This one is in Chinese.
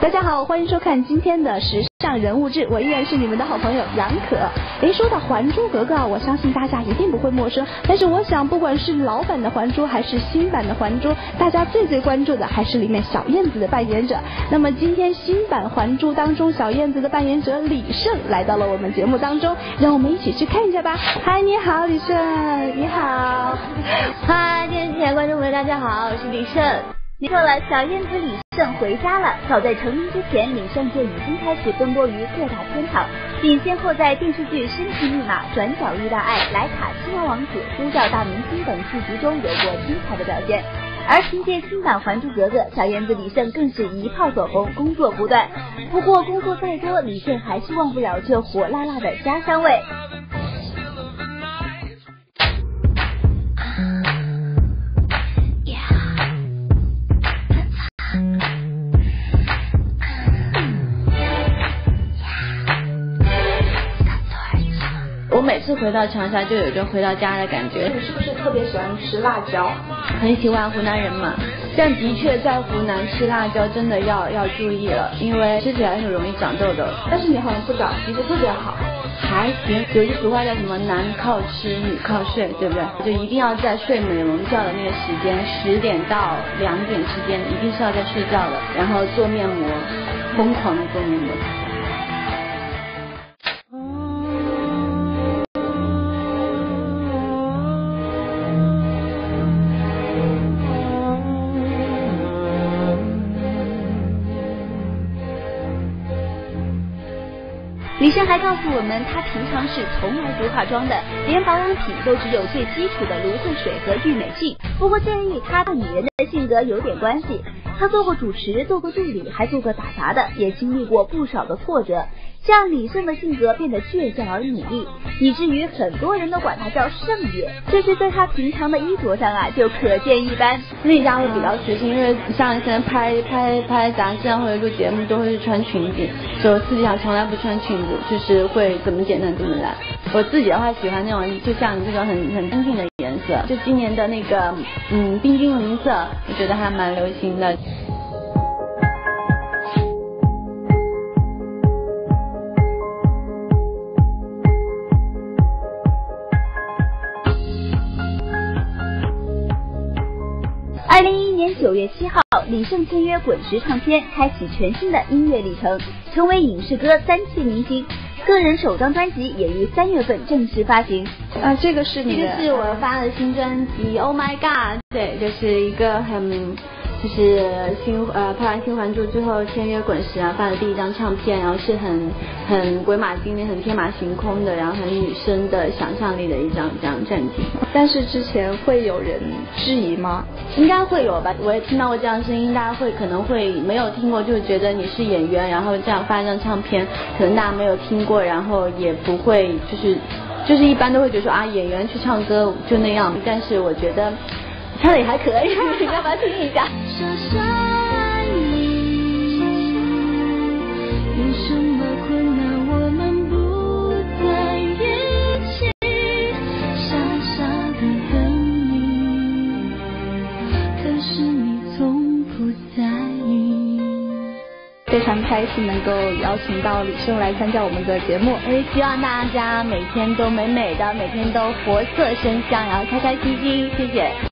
大家好，欢迎收看今天的时尚人物志，我依然是你们的好朋友杨可。诶，说到《还珠格格》啊，我相信大家一定不会陌生。但是我想，不管是老版的《还珠》还是新版的《还珠》，大家最最关注的还是里面小燕子的扮演者。那么今天新版《还珠》当中小燕子的扮演者李晟来到了我们节目当中，让我们一起去看一下吧。嗨，你好，李晟。你好。嗨，电视前观众朋友大家好，我是李晟。没错了，小燕子李晟回家了。早在成名之前，李晟就已经开始奔波于各大片场，并先后在电视剧《深情密码》《转角遇到爱》《莱卡青蛙王子》《呼叫大明星》等剧集中有过精彩的表现。而凭借新版《还珠格格》，小燕子李晟更是一炮走红，工作不断。不过工作再多，李晟还是忘不了这火辣辣的家乡味。我每次回到长沙，就有一种回到家的感觉。你是不是特别喜欢吃辣椒？很喜欢湖南人嘛，但的确在湖南吃辣椒真的要要注意了，因为吃起来很容易长痘痘。但是你好像不长，皮肤特别好。还行，有句俗话叫什么“男靠吃，女靠睡”，对不对？就一定要在睡美容觉的那个时间，十点到两点之间，一定是要在睡觉的，然后做面膜，疯狂的做面膜。李晟还告诉我们，她平常是从来不化妆的，连保养品都只有最基础的芦荟水和郁美净。不过建议她的女人的性格有点关系。她做过主持，做过助理，还做过打杂的，也经历过不少的挫折。这样李晟的性格变得倔强而努力，以至于很多人都管他叫盛爷。这是在他平常的衣着上啊，就可见一斑。那家会比较随性，因为像现在拍拍拍杂志啊或者录节目都会穿裙子，就私底下从来不穿裙子，就是会怎么简单怎么来。我自己的话喜欢那种就像这种很很干净的颜色，就今年的那个嗯冰晶银色，我觉得还蛮流行的。二零一一年九月七号，李晟签约滚石唱片，开启全新的音乐历程，成为影视歌三栖明星。个人首张专辑也于三月份正式发行。啊，这个是你的？这是我发的新专辑。Oh my god！对，就是一个很。就是新呃拍完新还珠之后签约滚石啊发的第一张唱片，然后是很很鬼马精灵、很天马行空的，然后很女生的想象力的一张这样专辑。但是之前会有人质疑吗？应该会有吧，我也听到过这样的声音，大家会可能会没有听过，就觉得你是演员，然后这样发一张唱片，可能大家没有听过，然后也不会就是就是一般都会觉得说啊演员去唱歌就那样，但是我觉得。唱的也还可以，要不要听一下？大山里有什么困难我们不在一起傻傻的等你可是你从不在意非常开心能够邀请到李晟来参加我们的节目，也希望大家每天都美美的，每天都活色生香，然后开开心心，谢谢。